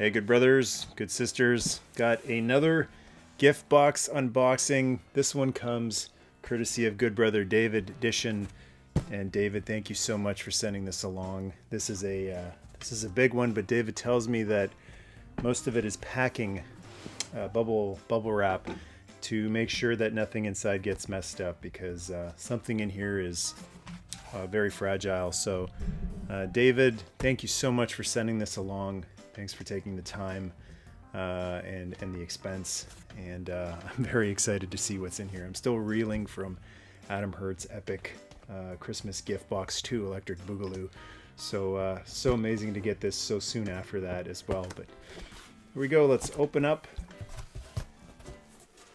Hey, good brothers, good sisters. Got another gift box unboxing. This one comes courtesy of good brother David Dishun. And David, thank you so much for sending this along. This is a uh, this is a big one, but David tells me that most of it is packing uh, bubble bubble wrap to make sure that nothing inside gets messed up because uh, something in here is uh, very fragile. So, uh, David, thank you so much for sending this along. Thanks for taking the time uh, and and the expense. And uh, I'm very excited to see what's in here. I'm still reeling from Adam Hurt's epic uh, Christmas gift box 2 Electric Boogaloo. So uh, so amazing to get this so soon after that as well. But here we go. Let's open up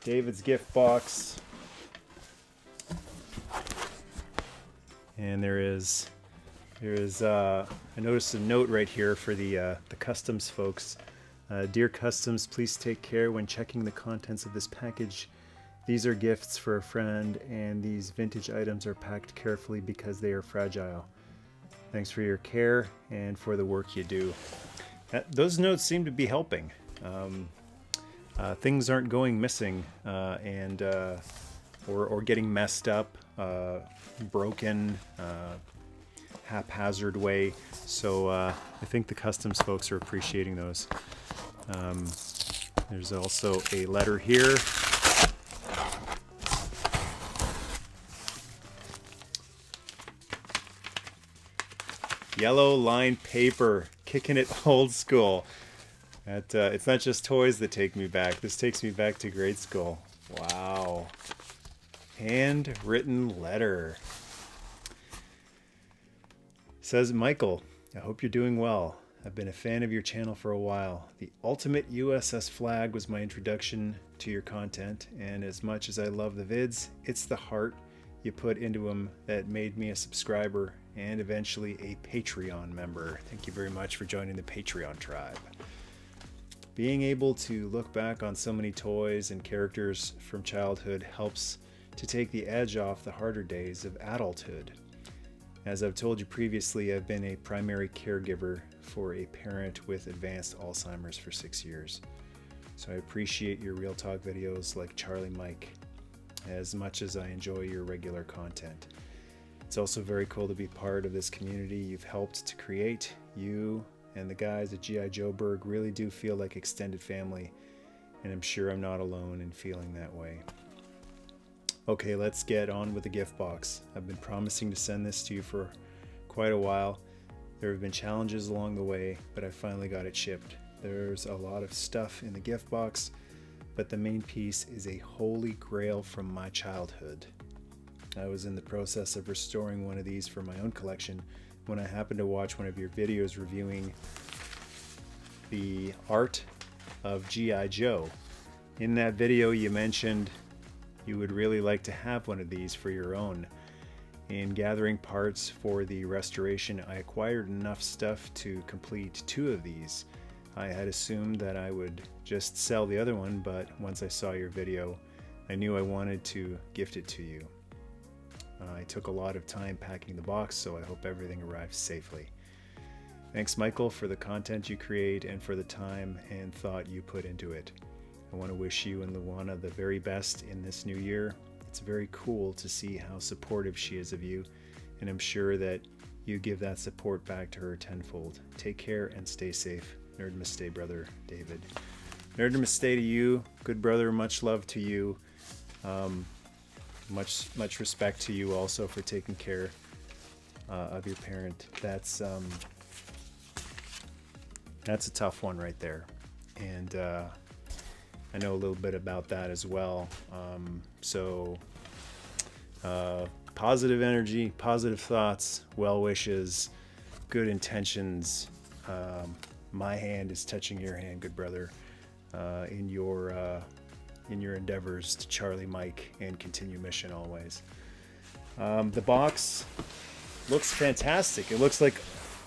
David's gift box. And there is there is, uh, I noticed a note right here for the, uh, the customs folks. Uh, Dear customs, please take care when checking the contents of this package. These are gifts for a friend, and these vintage items are packed carefully because they are fragile. Thanks for your care and for the work you do. That, those notes seem to be helping. Um, uh, things aren't going missing uh, and uh, or, or getting messed up, uh, broken, uh, haphazard way. So uh, I think the customs folks are appreciating those. Um, there's also a letter here. Yellow line paper, kicking it old school. That, uh, it's not just toys that take me back. This takes me back to grade school. Wow. Handwritten letter. Says Michael, I hope you're doing well. I've been a fan of your channel for a while. The Ultimate USS Flag was my introduction to your content, and as much as I love the vids, it's the heart you put into them that made me a subscriber and eventually a Patreon member. Thank you very much for joining the Patreon tribe. Being able to look back on so many toys and characters from childhood helps to take the edge off the harder days of adulthood. As I've told you previously, I've been a primary caregiver for a parent with advanced Alzheimer's for six years. So I appreciate your Real Talk videos like Charlie Mike as much as I enjoy your regular content. It's also very cool to be part of this community you've helped to create. You and the guys at G.I. Joeberg really do feel like extended family, and I'm sure I'm not alone in feeling that way. Okay, let's get on with the gift box. I've been promising to send this to you for quite a while. There have been challenges along the way, but I finally got it shipped. There's a lot of stuff in the gift box, but the main piece is a holy grail from my childhood. I was in the process of restoring one of these for my own collection when I happened to watch one of your videos reviewing the art of G.I. Joe. In that video, you mentioned you would really like to have one of these for your own. In gathering parts for the restoration, I acquired enough stuff to complete two of these. I had assumed that I would just sell the other one, but once I saw your video, I knew I wanted to gift it to you. Uh, I took a lot of time packing the box, so I hope everything arrives safely. Thanks, Michael, for the content you create and for the time and thought you put into it. I want to wish you and Luana the very best in this new year. It's very cool to see how supportive she is of you, and I'm sure that you give that support back to her tenfold. Take care and stay safe. Nerd brother David. Nerd to you, good brother. Much love to you. Um, much much respect to you also for taking care uh, of your parent. That's um, that's a tough one right there, and. Uh, I know a little bit about that as well. Um, so, uh, positive energy, positive thoughts, well wishes, good intentions. Um, my hand is touching your hand, good brother, uh, in your uh, in your endeavors to Charlie Mike and continue mission always. Um, the box looks fantastic. It looks like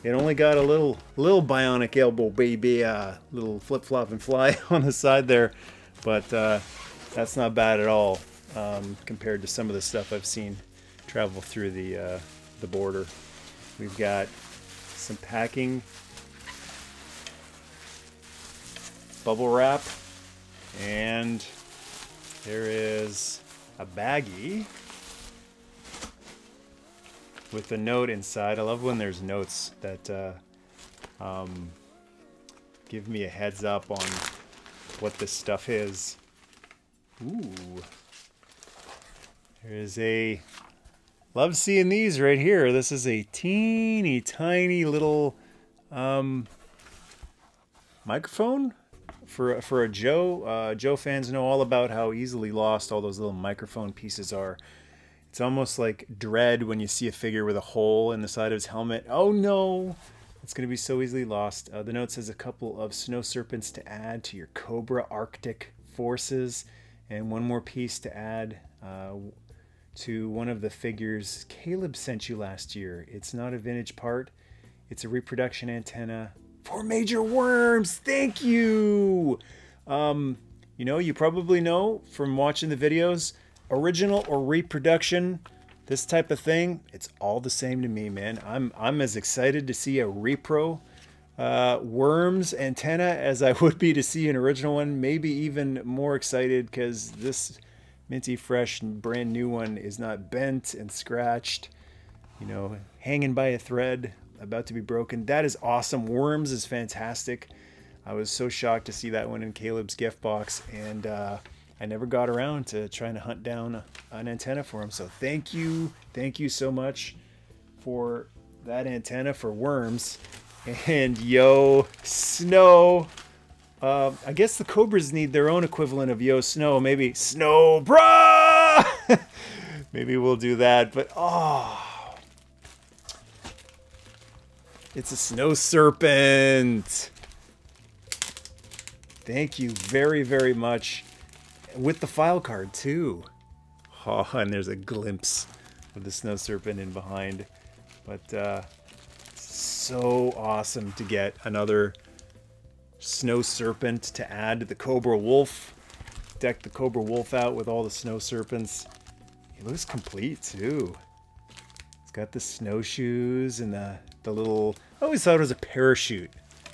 it only got a little little bionic elbow baby, uh, little flip flop and fly on the side there but uh, that's not bad at all um, compared to some of the stuff I've seen travel through the uh, the border. We've got some packing bubble wrap. And there is a baggie with a note inside. I love when there's notes that uh, um, give me a heads up on what this stuff is. Ooh. There's a... Love seeing these right here. This is a teeny tiny little um, microphone for for a Joe. Uh, Joe fans know all about how easily lost all those little microphone pieces are. It's almost like dread when you see a figure with a hole in the side of his helmet. Oh no! It's going to be so easily lost. Uh, the note says a couple of snow serpents to add to your Cobra Arctic forces, and one more piece to add uh, to one of the figures Caleb sent you last year. It's not a vintage part, it's a reproduction antenna for Major Worms. Thank you! Um, you know, you probably know from watching the videos, original or reproduction, this type of thing, it's all the same to me, man. I'm, I'm as excited to see a repro uh, Worms antenna as I would be to see an original one. Maybe even more excited because this minty fresh brand new one is not bent and scratched, you know, hanging by a thread, about to be broken. That is awesome. Worms is fantastic. I was so shocked to see that one in Caleb's gift box, and uh, I never got around to trying to hunt down an antenna for him. So thank you, thank you so much for that antenna for worms. And yo, snow. Uh, I guess the Cobras need their own equivalent of Yo Snow. Maybe Snow Bra! Maybe we'll do that. But oh, it's a snow serpent. Thank you very, very much. With the file card, too. Oh, and there's a glimpse of the snow serpent in behind. But uh, so awesome to get another snow serpent to add to the Cobra Wolf. Deck the Cobra Wolf out with all the snow serpents. He looks complete too. It's got the snowshoes and the, the little... I always thought it was a parachute.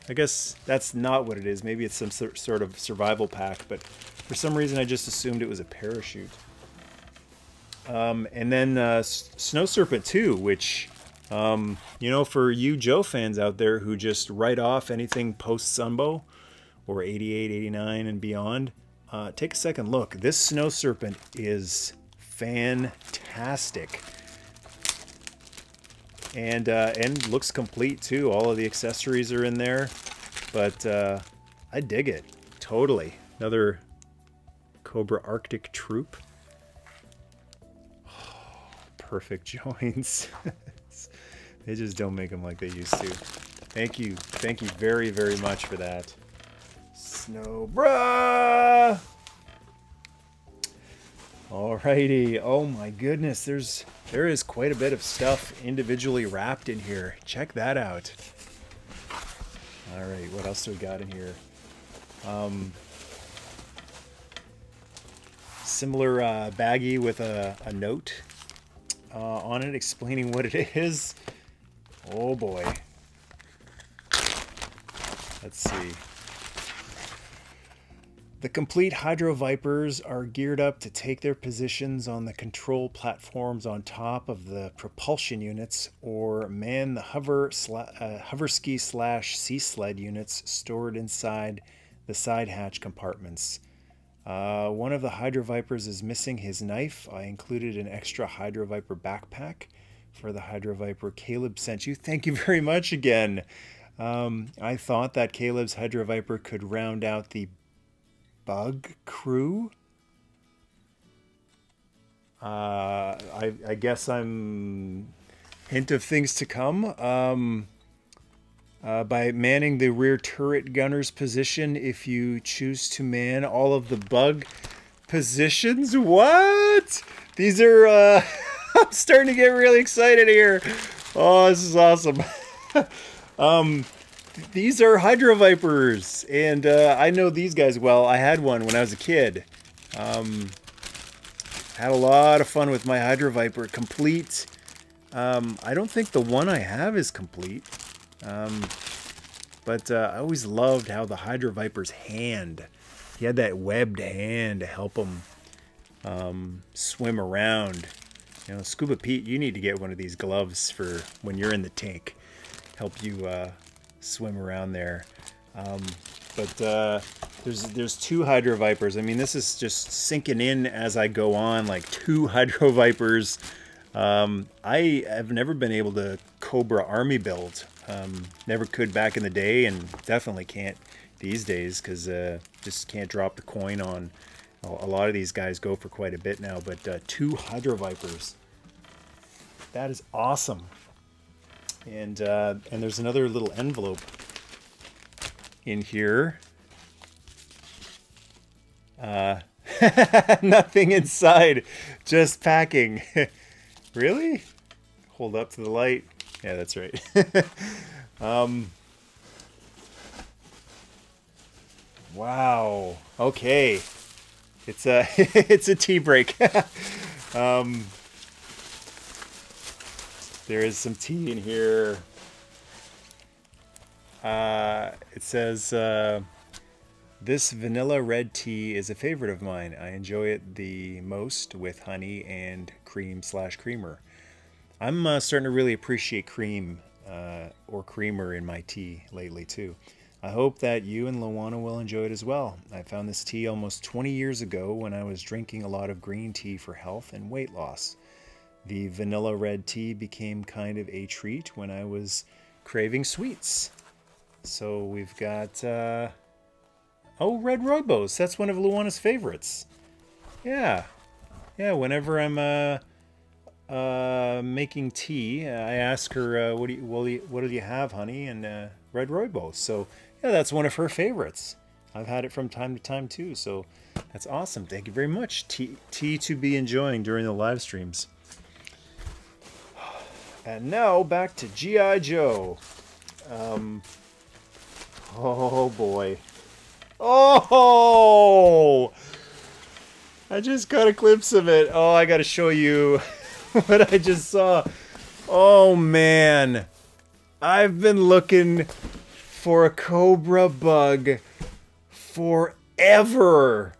I guess that's not what it is. Maybe it's some sort of survival pack, but for some reason I just assumed it was a parachute. Um, and then uh, Snow Serpent 2, which um, you know, for you Joe fans out there who just write off anything post Sunbow or 88, 89 and beyond, uh, take a second look. This Snow Serpent is fantastic. And, uh, and looks complete too. All of the accessories are in there. But uh, I dig it. Totally. Another Cobra Arctic Troop. Oh, perfect joints. They just don't make them like they used to. Thank you. Thank you very, very much for that. Snow bruh! Alrighty. Oh my goodness. There's there is quite a bit of stuff individually wrapped in here. Check that out. Alright, what else do we got in here? Um, similar uh, baggie with a, a note uh, on it explaining what it is. Oh boy. Let's see. The complete Hydro Vipers are geared up to take their positions on the control platforms on top of the propulsion units or man the hover uh, hover ski slash sea sled units stored inside the side hatch compartments. Uh, one of the Hydro Vipers is missing his knife. I included an extra Hydro Viper backpack for the Hydro Viper. Caleb sent you. Thank you very much again. Um, I thought that Caleb's Hydro Viper could round out the bug crew. Uh, I, I, guess I'm hint of things to come. Um, uh, by manning the rear turret gunner's position, if you choose to man all of the bug positions. What? These are. Uh, I'm starting to get really excited here. Oh, this is awesome. um, these are Hydro Vipers, and uh, I know these guys well. I had one when I was a kid. Um, had a lot of fun with my Hydro Viper. Complete. Um, I don't think the one I have is complete. Um, but uh, I always loved how the Hydro Viper's hand, he had that webbed hand to help him um, swim around. You know, Scuba Pete, you need to get one of these gloves for when you're in the tank. Help you uh, swim around there. Um, but uh, there's there's two Hydro Vipers. I mean, this is just sinking in as I go on, like two Hydro Vipers. Um, I have never been able to Cobra Army build. Um, never could back in the day, and definitely can't these days because uh, just can't drop the coin on. A lot of these guys go for quite a bit now, but uh, two Hydro Vipers. That is awesome. And uh, and there's another little envelope in here. Uh, nothing inside, just packing. really? Hold up to the light. Yeah, that's right. um, wow. Okay. It's a it's a tea break. um, there is some tea in here. Uh, it says, uh, This vanilla red tea is a favorite of mine. I enjoy it the most with honey and cream slash creamer. I'm uh, starting to really appreciate cream uh, or creamer in my tea lately, too. I hope that you and Luana will enjoy it as well. I found this tea almost 20 years ago when I was drinking a lot of green tea for health and weight loss. The vanilla red tea became kind of a treat when I was craving sweets. So we've got, uh, oh, red rooibos. That's one of Luana's favorites. Yeah. Yeah, whenever I'm uh, uh, making tea, I ask her, uh, what, do you, what, do you, what do you have, honey? And uh, red rooibos. So, yeah, that's one of her favorites. I've had it from time to time, too. So that's awesome. Thank you very much. Tea, tea to be enjoying during the live streams. And now back to G.I. Joe. Um, Oh boy. Oh! I just got a glimpse of it. Oh, I gotta show you what I just saw. Oh man. I've been looking for a cobra bug forever.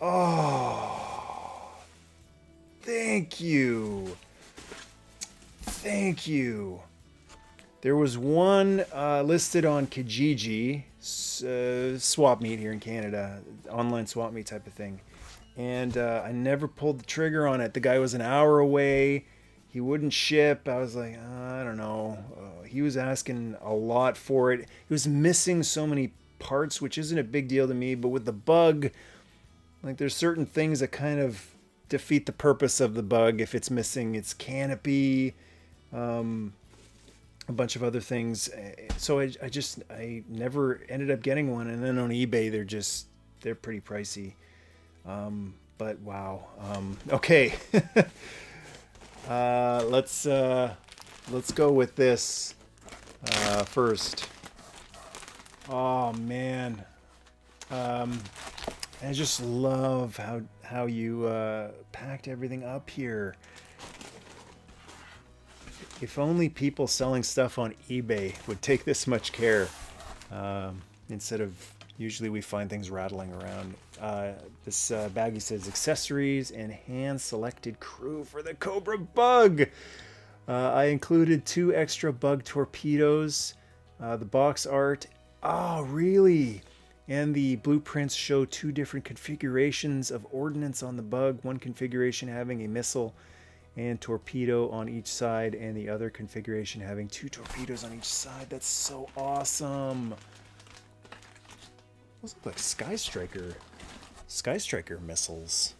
Oh. Thank you. Thank you. There was one uh, listed on Kijiji, uh, swap meet here in Canada, online swap meet type of thing. And uh, I never pulled the trigger on it. The guy was an hour away. He wouldn't ship. I was like, I don't know. Uh, he was asking a lot for it. He was missing so many parts, which isn't a big deal to me. But with the bug, like there's certain things that kind of defeat the purpose of the bug if it's missing its canopy. Um, a bunch of other things. So I, I just I never ended up getting one. And then on eBay, they're just they're pretty pricey. Um, but wow. Um, okay. uh, let's uh, let's go with this uh, first. Oh man. Um, I just love how how you uh, packed everything up here. If only people selling stuff on eBay would take this much care um, instead of usually we find things rattling around. Uh, this uh, baggie says accessories and hand selected crew for the Cobra Bug. Uh, I included two extra bug torpedoes, uh, the box art. Oh, really? And the blueprints show two different configurations of ordnance on the bug. One configuration having a missile and torpedo on each side and the other configuration having two torpedoes on each side. That's so awesome. Those look like Sky Striker, Sky Striker missiles.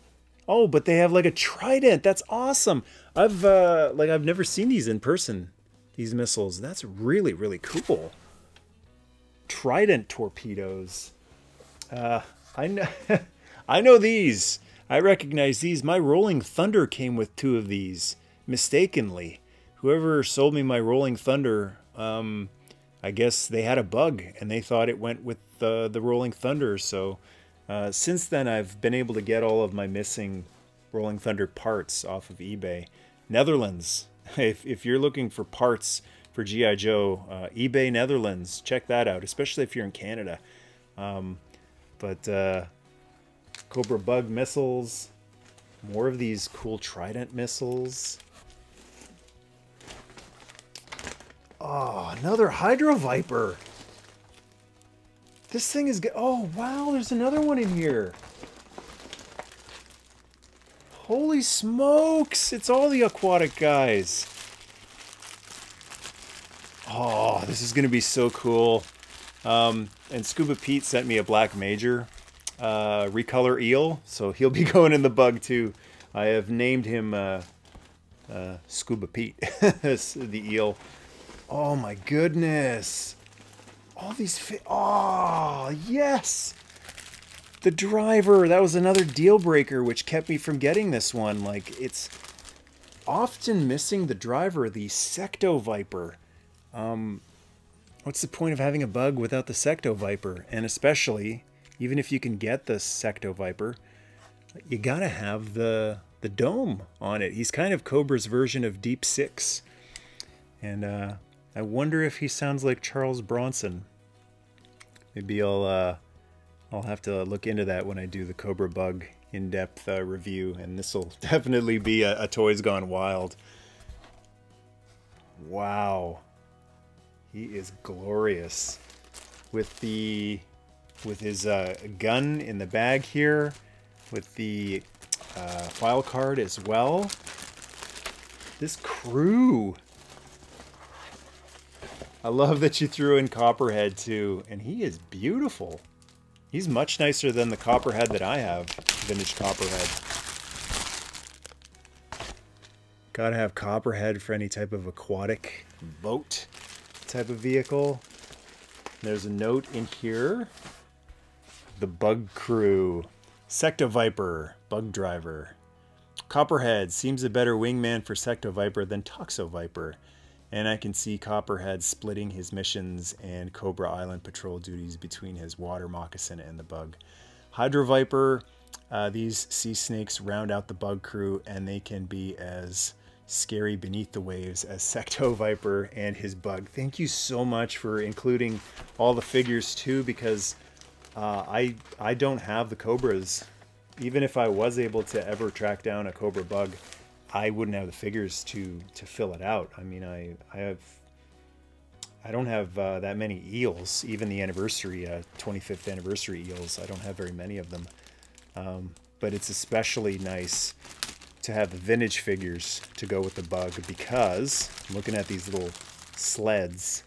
Oh, but they have like a trident. That's awesome. I've uh, like I've never seen these in person. These missiles. That's really really cool. Trident torpedoes. Uh, I know. I know these. I recognize these. My Rolling Thunder came with two of these mistakenly. Whoever sold me my Rolling Thunder, um, I guess they had a bug and they thought it went with the, the Rolling Thunder. So uh, since then, I've been able to get all of my missing Rolling Thunder parts off of eBay. Netherlands, if, if you're looking for parts for GI Joe. Uh, eBay Netherlands, check that out, especially if you're in Canada. Um, but uh, Cobra Bug missiles, more of these cool Trident missiles. Oh, another Hydro Viper. This thing is good. Oh, wow, there's another one in here. Holy smokes! It's all the aquatic guys. Oh, this is going to be so cool. Um, and Scuba Pete sent me a black major uh, recolor eel, so he'll be going in the bug too. I have named him uh, uh, Scuba Pete, the eel. Oh my goodness. All these fi Oh, yes. The driver, that was another deal breaker which kept me from getting this one. Like it's often missing the driver, the Secto Viper. Um, what's the point of having a bug without the Secto Viper? And especially, even if you can get the Secto Viper, you gotta have the the dome on it. He's kind of Cobra's version of Deep Six. And uh, I wonder if he sounds like Charles Bronson. Maybe I'll uh, I'll have to look into that when I do the Cobra Bug in-depth uh, review, and this will definitely be a, a Toys Gone Wild. Wow, he is glorious with the with his uh, gun in the bag here, with the uh, file card as well. This crew I love that you threw in Copperhead too, and he is beautiful. He's much nicer than the Copperhead that I have, vintage Copperhead. Gotta have Copperhead for any type of aquatic boat type of vehicle. There's a note in here. The Bug Crew. Secto Viper, Bug Driver. Copperhead seems a better wingman for Secto Viper than Toxo Viper and I can see Copperhead splitting his missions and Cobra Island patrol duties between his water moccasin and the bug. Hydro Viper, uh, these sea snakes round out the bug crew, and they can be as scary beneath the waves as Secto Viper and his bug. Thank you so much for including all the figures too, because uh, I I don't have the Cobras. Even if I was able to ever track down a Cobra bug, I wouldn't have the figures to to fill it out. I mean, I I have I don't have uh, that many eels. Even the anniversary, uh, 25th anniversary eels, I don't have very many of them. Um, but it's especially nice to have the vintage figures to go with the bug because I'm looking at these little sleds,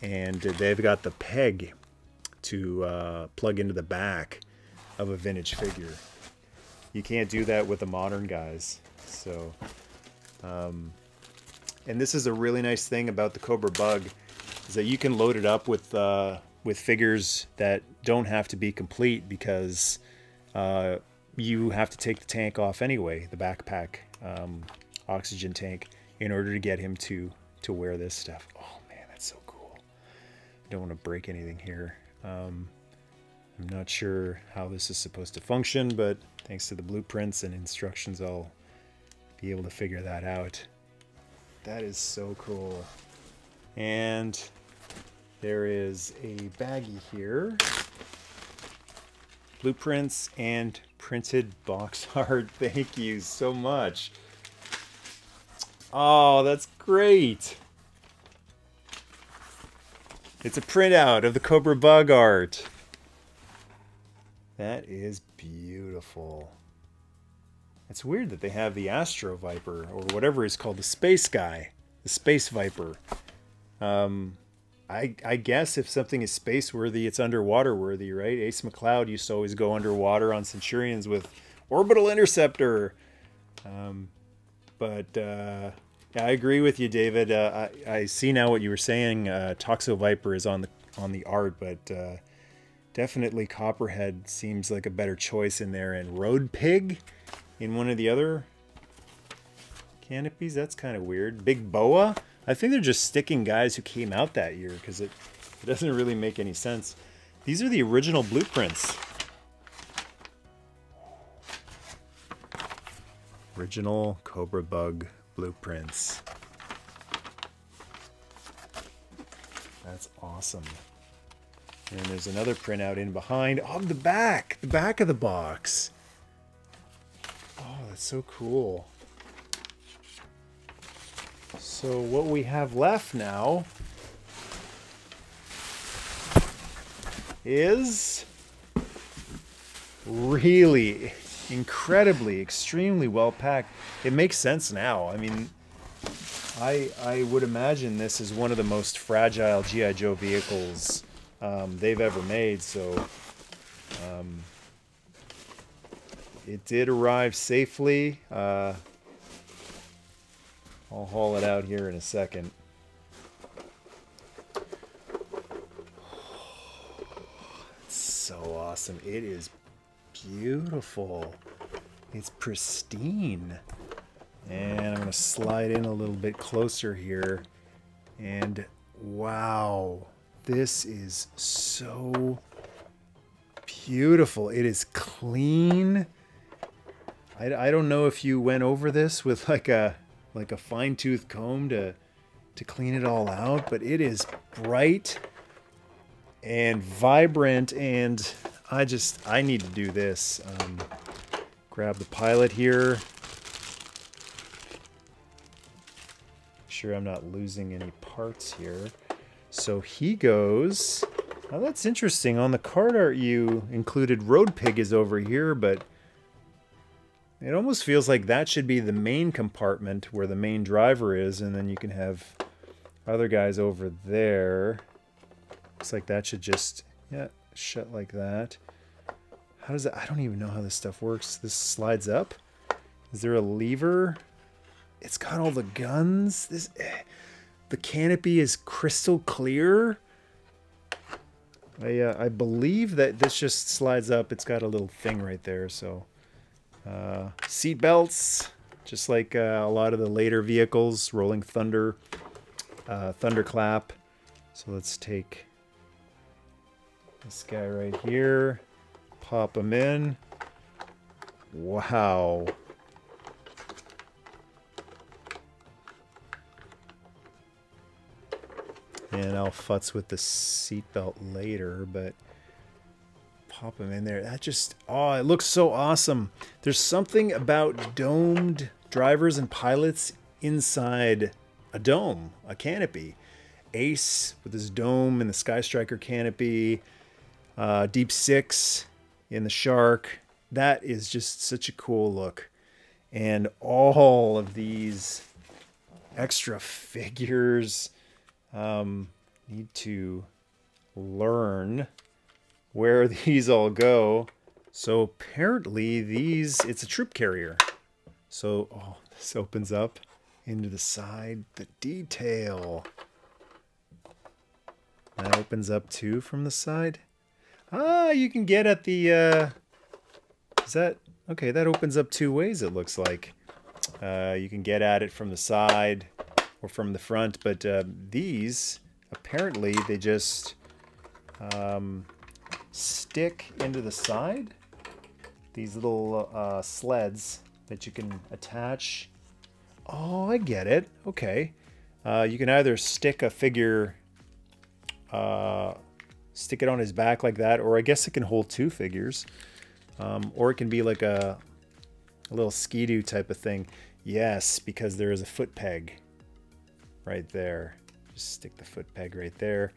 and they've got the peg to uh, plug into the back of a vintage figure. You can't do that with the modern guys. So, um, and this is a really nice thing about the Cobra Bug is that you can load it up with uh, with figures that don't have to be complete because uh, you have to take the tank off anyway, the backpack um, oxygen tank, in order to get him to to wear this stuff. Oh man, that's so cool. I don't want to break anything here. Um, I'm not sure how this is supposed to function, but thanks to the blueprints and instructions, I'll be able to figure that out. That is so cool. And there is a baggie here. Blueprints and printed box art. Thank you so much. Oh, that's great. It's a printout of the Cobra Bug art. That is beautiful. It's weird that they have the Astro Viper or whatever is called the Space Guy, the Space Viper. Um, I I guess if something is space worthy, it's underwater worthy, right? Ace McCloud used to always go underwater on Centurions with Orbital Interceptor. Um, but uh, yeah, I agree with you, David. Uh, I, I see now what you were saying. Uh, Toxo Viper is on the on the art, but uh, definitely Copperhead seems like a better choice in there. And Road Pig in one of the other canopies. That's kind of weird. Big Boa? I think they're just sticking guys who came out that year because it, it doesn't really make any sense. These are the original blueprints. Original Cobra Bug blueprints. That's awesome. And there's another printout in behind. Oh, the back! The back of the box. Oh, that's so cool. So what we have left now is really incredibly, extremely well packed. It makes sense now. I mean, I I would imagine this is one of the most fragile GI Joe vehicles um, they've ever made. So um, it did arrive safely. Uh, I'll haul it out here in a second. So awesome. It is beautiful. It's pristine. And I'm going to slide in a little bit closer here. And wow, this is so beautiful. It is clean. I, I don't know if you went over this with like a like a fine tooth comb to to clean it all out, but it is bright and vibrant and I just I need to do this. Um, grab the pilot here. Sure I'm not losing any parts here. So he goes. Now that's interesting. On the card art you included Road Pig is over here, but it almost feels like that should be the main compartment where the main driver is, and then you can have other guys over there. Looks like that should just, yeah, shut like that. How does that, I don't even know how this stuff works. This slides up? Is there a lever? It's got all the guns. This, eh, the canopy is crystal clear. I, uh, I believe that this just slides up. It's got a little thing right there, so... Uh, seat belts, just like uh, a lot of the later vehicles, Rolling Thunder, uh, Thunderclap. So let's take this guy right here, pop him in. Wow. And I'll futz with the seatbelt later, but pop them in there. That just, oh, it looks so awesome. There's something about domed drivers and pilots inside a dome, a canopy. Ace with his dome and the Sky Striker canopy, uh, Deep Six in the Shark. That is just such a cool look. And all of these extra figures um, need to learn where these all go. So apparently these, it's a troop carrier. So, oh, this opens up into the side. The detail. That opens up too from the side. Ah, you can get at the, uh, is that, okay, that opens up two ways it looks like. Uh, you can get at it from the side or from the front, but uh, these, apparently they just, um, stick into the side. These little uh, sleds that you can attach. Oh, I get it. Okay. Uh, you can either stick a figure, uh, stick it on his back like that, or I guess it can hold two figures. Um, or it can be like a, a little skidoo type of thing. Yes, because there is a foot peg right there. Just stick the foot peg right there.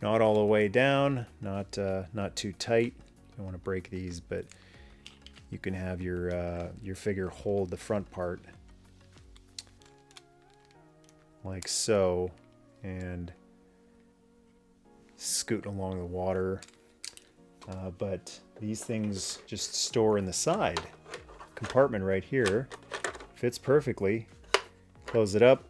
Not all the way down, not uh, not too tight. You don't want to break these, but you can have your uh, your figure hold the front part like so, and scooting along the water. Uh, but these things just store in the side compartment right here. Fits perfectly. Close it up,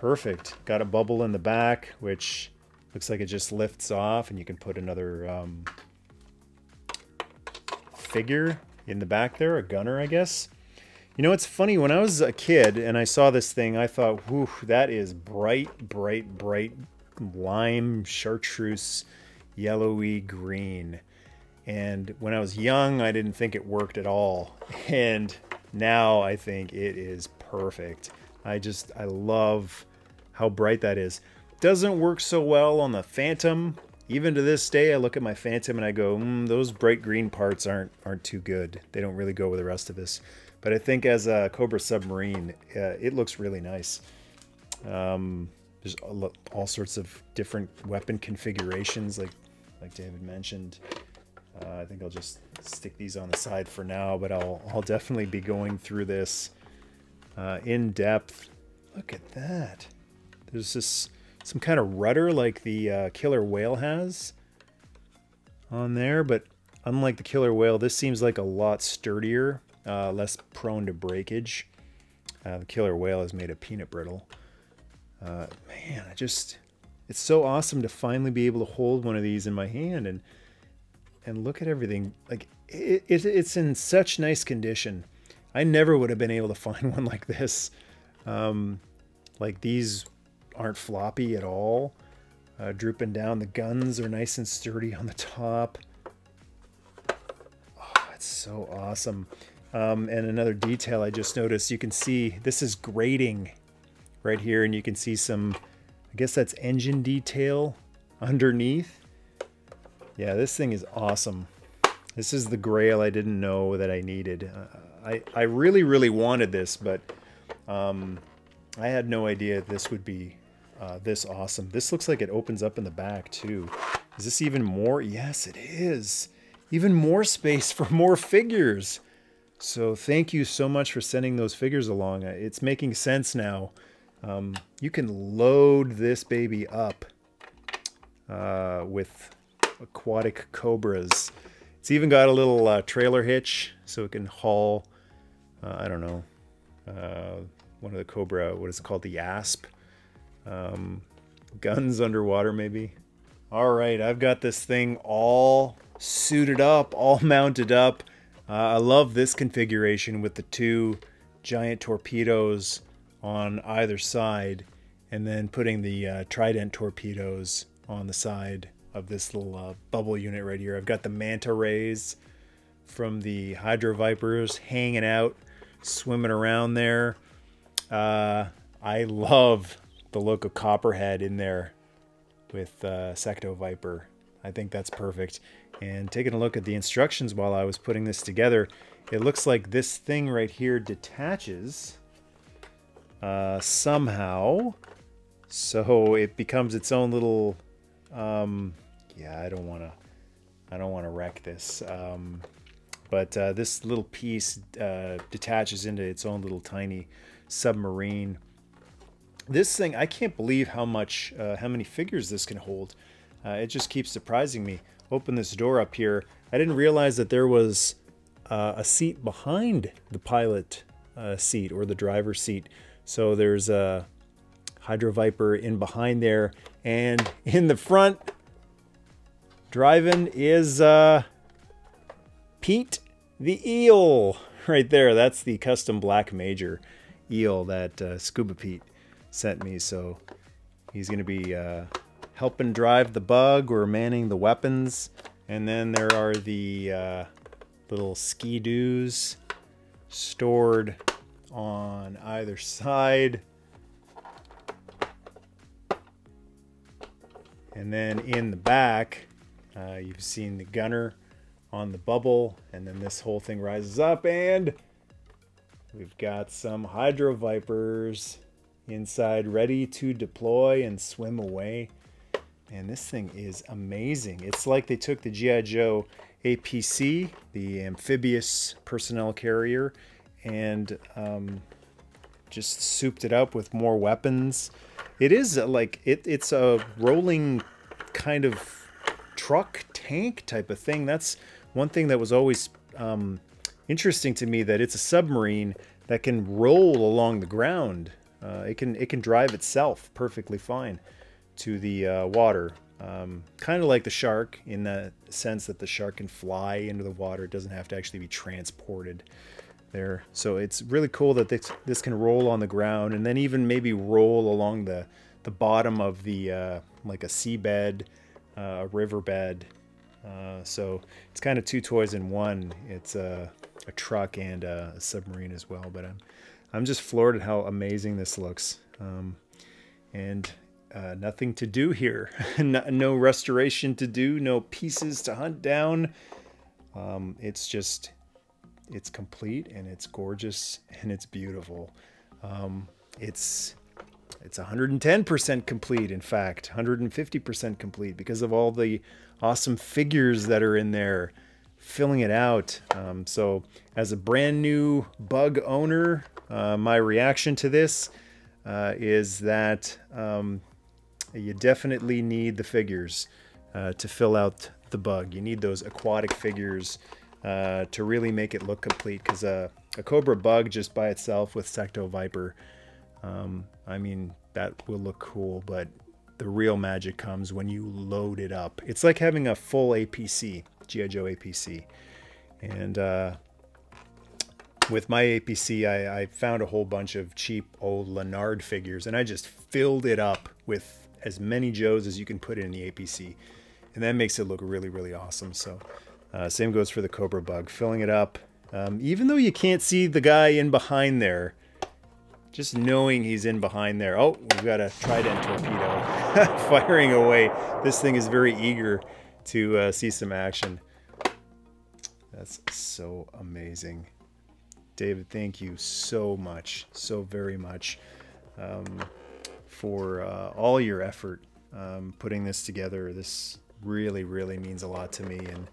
Perfect. Got a bubble in the back, which looks like it just lifts off and you can put another um, figure in the back there, a gunner, I guess. You know, it's funny, when I was a kid and I saw this thing, I thought, whew, that is bright, bright, bright lime chartreuse, yellowy green. And when I was young, I didn't think it worked at all. And now I think it is perfect. I just, I love how bright that is. Doesn't work so well on the Phantom. Even to this day, I look at my Phantom and I go, mm, those bright green parts aren't aren't too good. They don't really go with the rest of this. But I think as a Cobra Submarine, uh, it looks really nice. Um, there's all sorts of different weapon configurations, like like David mentioned. Uh, I think I'll just stick these on the side for now, but I'll I'll definitely be going through this uh, in depth. Look at that. There's this some kind of rudder like the uh, killer whale has on there, but unlike the killer whale, this seems like a lot sturdier, uh, less prone to breakage. Uh, the killer whale is made of peanut brittle. Uh, man, I just, it's so awesome to finally be able to hold one of these in my hand and and look at everything. Like it, it, it's in such nice condition. I never would have been able to find one like this. Um, like these aren't floppy at all. Uh, drooping down. The guns are nice and sturdy on the top. Oh, it's so awesome. Um, and another detail I just noticed, you can see this is grating right here, and you can see some, I guess that's engine detail underneath. Yeah, this thing is awesome. This is the grail I didn't know that I needed. Uh, I, I really, really wanted this, but um, I had no idea this would be uh, this awesome. This looks like it opens up in the back too. Is this even more? Yes, it is. Even more space for more figures. So thank you so much for sending those figures along. Uh, it's making sense now. Um, you can load this baby up uh, with aquatic cobras. It's even got a little uh, trailer hitch so it can haul, uh, I don't know, uh, one of the cobra, what is it called, the asp. Um, guns underwater maybe. All right, I've got this thing all suited up, all mounted up. Uh, I love this configuration with the two giant torpedoes on either side and then putting the uh, trident torpedoes on the side of this little uh, bubble unit right here. I've got the manta rays from the Hydro Vipers hanging out, swimming around there. Uh, I love the look of Copperhead in there with uh, Secto Viper. I think that's perfect. And taking a look at the instructions while I was putting this together, it looks like this thing right here detaches uh, somehow. So it becomes its own little um, yeah, I don't want to. I don't want to wreck this. Um, but uh, this little piece uh, detaches into its own little tiny submarine. This thing, I can't believe how much, uh, how many figures this can hold. Uh, it just keeps surprising me. Open this door up here. I didn't realize that there was uh, a seat behind the pilot uh, seat or the driver's seat. So there's a Hydro Viper in behind there. And in the front, driving is uh, Pete the Eel. Right there, that's the custom Black Major eel that uh, Scuba Pete sent me. So he's going to be uh, helping drive the bug or manning the weapons. And then there are the uh, little ski-doos stored on either side. And then in the back, uh, you've seen the gunner on the bubble, and then this whole thing rises up, and we've got some Hydro Vipers inside ready to deploy and swim away. And this thing is amazing. It's like they took the G.I. Joe APC, the amphibious personnel carrier, and um, just souped it up with more weapons. It is like it, it's a rolling kind of truck tank type of thing. That's one thing that was always um, interesting to me that it's a submarine that can roll along the ground. Uh, it can it can drive itself perfectly fine to the uh, water. Um, kind of like the shark in the sense that the shark can fly into the water. It doesn't have to actually be transported there. So it's really cool that this, this can roll on the ground and then even maybe roll along the, the bottom of the, uh, like a seabed, uh, a riverbed. Uh, so it's kind of two toys in one. It's a, a truck and a submarine as well. But I'm, I'm just floored at how amazing this looks. Um, and uh, nothing to do here. no, restoration to do, no pieces to hunt down. Um, it's just, it's complete and it's gorgeous and it's beautiful. Um, it's it's 110% complete, in fact, 150% complete because of all the awesome figures that are in there filling it out. Um, so, as a brand new bug owner, uh, my reaction to this uh, is that um, you definitely need the figures uh, to fill out the bugg. You need those aquatic figures uh, to really make it look complete because a Cobra bugg just by itself with Secto Viper, um, I mean, that will look cool, but the real magic comes when you load it up. It's like having a full APC, G.I. Joe APC. And uh, with my APC, I, I, found a whole bunch of cheap old Lanard figures, and I just filled it up with as many Joes as you can put in the APC. And that makes it look really, really awesome. So uh, same goes for the Cobra Bugg, filling it up. Um, even though you can't see the guy in behind there, just knowing he's in behind there. Oh, we've got a Trident torpedo firing away. This thing is very eager to uh, see some action. That's so amazing. David, thank you so much, so very much um, for uh, all your effort um, putting this together. This really, really means a lot to me. And,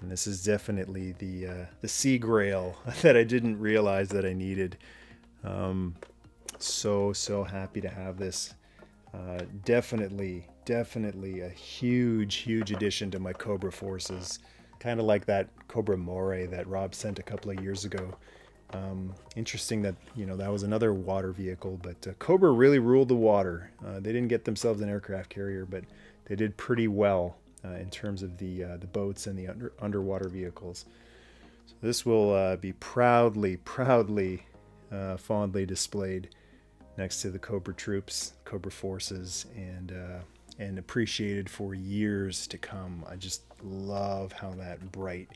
and this is definitely the, uh, the sea grail that I didn't realize that I needed. Um, so, so happy to have this. Uh, definitely, definitely a huge, huge addition to my Cobra forces. Kind of like that Cobra Moray that Rob sent a couple of years ago. Um, interesting that, you know, that was another water vehicle, but uh, Cobra really ruled the water. Uh, they didn't get themselves an aircraft carrier, but they did pretty well uh, in terms of the, uh, the boats and the under, underwater vehicles. So this will uh, be proudly, proudly uh, fondly displayed next to the Cobra troops, Cobra forces, and and appreciated for years to come. I just love how that bright,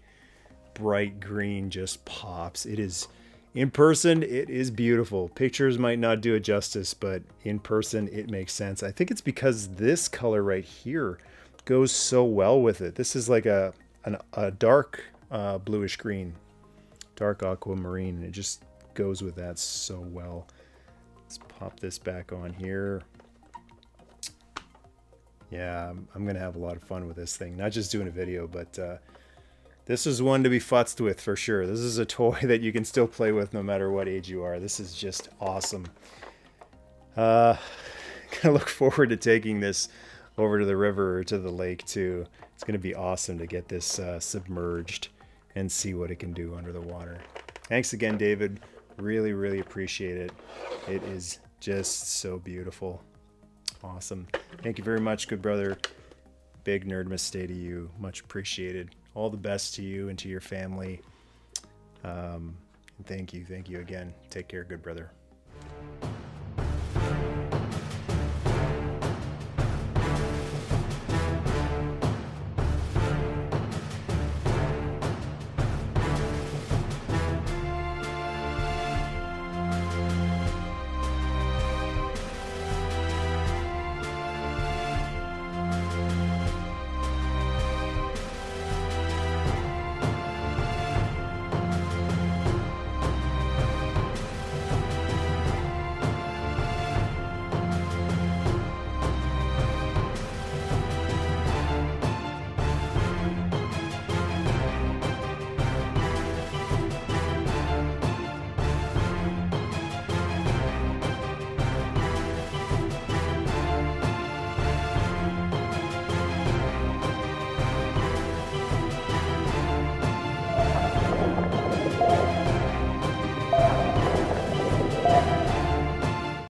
bright green just pops. It is in person, it is beautiful. Pictures might not do it justice, but in person, it makes sense. I think it's because this color right here goes so well with it. This is like a an, a dark uh, bluish green, dark aquamarine, and it just goes with that so well. Let's pop this back on here. Yeah, I'm, going to have a lot of fun with this thing. Not just doing a video, but uh, this is one to be futzed with for sure. This is a toy that you can still play with no matter what age you are. This is just awesome. Uh, gonna look forward to taking this over to the river or to the lake too. It's gonna be awesome to get this uh, submerged and see what it can do under the water. Thanks again, David. Really, really appreciate it. It is just so beautiful. Awesome. Thank you very much, good brother. Big Nerdmas day to you. Much appreciated. All the best to you and to your family. Um, thank you. Thank you again. Take care, good brother.